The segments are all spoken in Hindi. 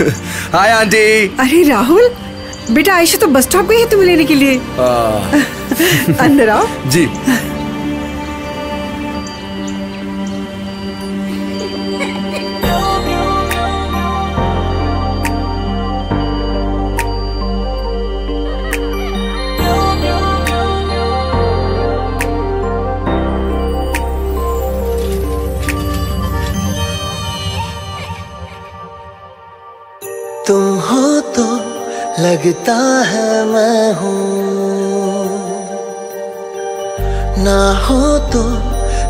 हाय आंटी अरे राहुल बेटा आयशा तो बस स्टॉप गई है तुम्हें लेने के लिए। अंदर आओ। जी। लगता है मैं हूँ। ना हो तो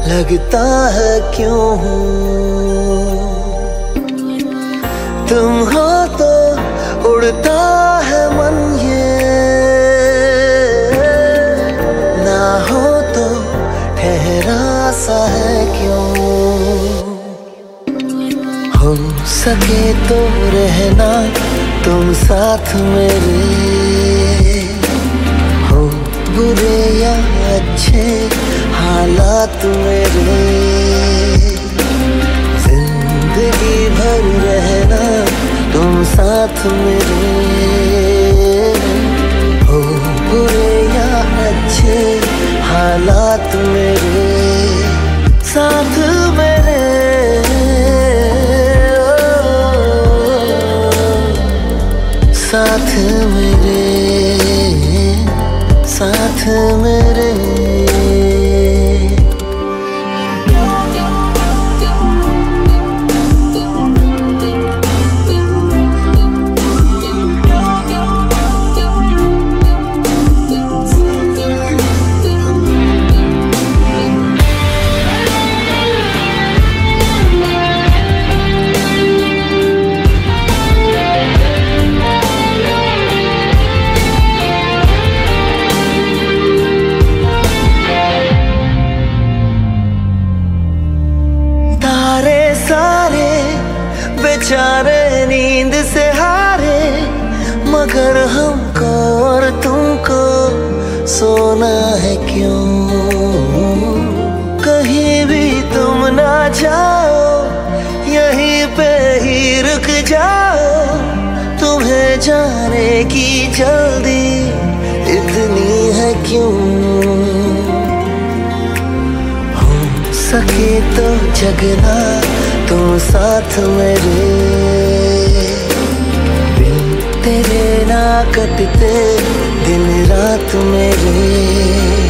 लगता है क्यों हूँ? तुम हो तो उड़ता है मन ये। ना हो तो ठहरा सा है क्यों? हो सके तो रहना तुम साथ मेरे हो, बुरे या अच्छे, हालात मेरे। ज़िंदगी भर रहना तुम साथ मेरे हो, बुरे या अच्छे, हालात मेरे। साथ साथ बेचारे नींद से हारे, मगर हमको और तुमको सोना है क्यों? कहीं भी तुम ना जाओ, यहीं पे ही रुक जाओ। तुम्हें जाने की जल्दी इतनी है क्यों? हो सके तो जगना। तुम साथ मेरे। दिन तेरे ना कटते दिन रात मेरे।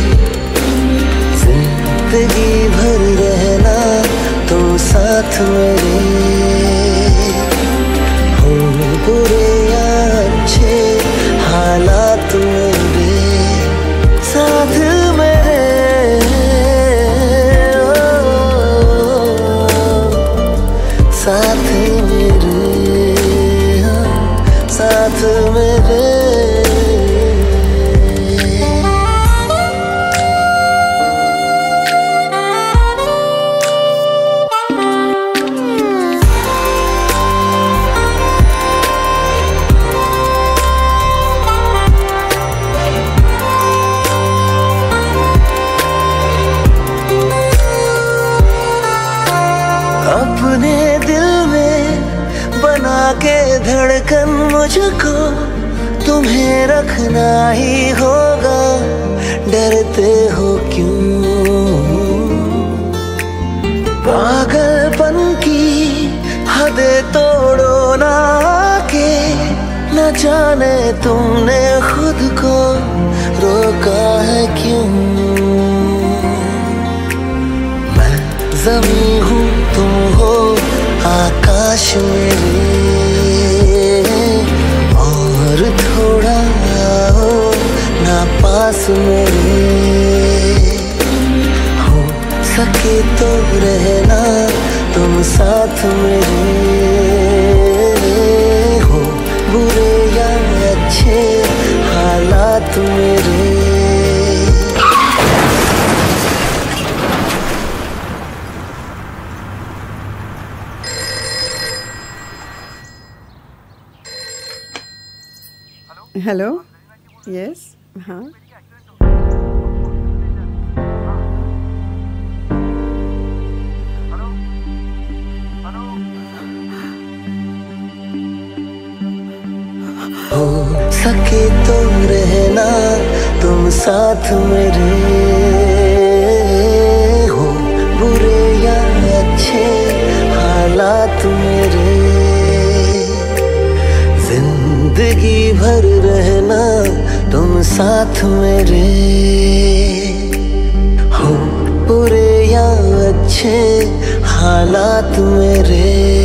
अपने दिल में बना के धड़कन मुझको, तुम्हें रखना ही होगा, डरते हो क्यों? पागलपन की हद तोड़ो ना के न जाने तुमने खुद को रोका है क्यों? मैं जमी हूँ आकाश मेरे, और थोड़ा आओ ना पास मेरे, हो सके तो रहना, तुम साथ मेरे, हो बुरे या अच्छे, हालात मेरे। हेलो यस हाँ हो सके तो रहना तुम साथ मेरे। साथ मेरे। हो बुरे या अच्छे हालात मेरे।